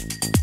you